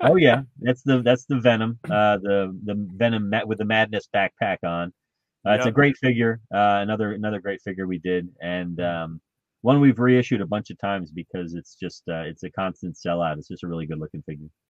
oh yeah, that's the that's the Venom, uh, the the Venom met with the Madness backpack on. Uh, yep. It's a great figure. Uh, another another great figure we did, and um, one we've reissued a bunch of times because it's just uh, it's a constant sellout. It's just a really good looking figure.